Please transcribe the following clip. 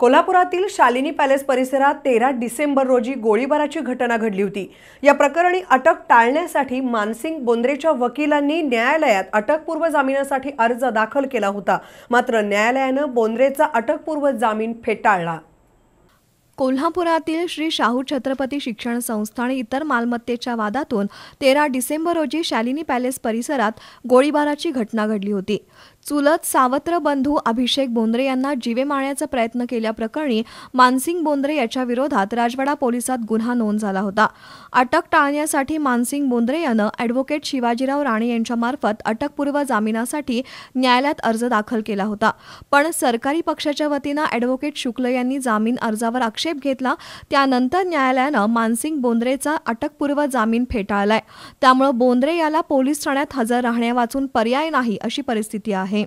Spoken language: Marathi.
कोल्हापुरातील शालिनी पॅलेस परिसरात तेरा डिसेंबर रोजी गोळीबाराची घटना घडली होती. या प्रकरणी अटक टाळण्यासाठी मानसिंग बोंद्रेच्या वकिलांनी न्यायालयात अटकपूर्व जामिनासाठी अर्ज दाखल केला होता. मात्र न्यायालयानं बोंद्रेचा अटकपूर्व जामीन फेटाळला. कोल्हापुरातील श्री शाहू छत्रपती शिक्षण संस्था आणि इतर मालमत्तेच्या वादातून तेरा डिसेंबर रोजी शालिनी पॅलेस परिसरात गोळीबाराची घटना घडली होती. चुलत सावत्र बंधू अभिषेक बोंद्रे यांना जीवे मारण्याचा प्रयत्न केल्याप्रकरणी मानसिंग बोंद्रे याच्या विरोधात राजवाडा पोलिसात गुन्हा नोंद झाला होता. अटक टाळण्यासाठी मानसिंग बोंद्रे यानं अॅडव्होकेट शिवाजीराव राणे यांच्यामार्फत अटकपूर्व जामिनासाठी न्यायालयात अर्ज दाखल केला होता. पण सरकारी पक्षाच्या वतीनं अॅडव्होकेट शुक्ल यांनी जामीन अर्जावर आक्षेप घेतला. त्यानंतर न्यायालयानं मानसिंग बोंद्रेचा अटकपूर्व जामीन फेटाळलाय. त्यामुळे बोंद्रे याला पोलीस ठाण्यात हजर राहण्यावाचून पर्याय नाही अशी परिस्थिती आहे.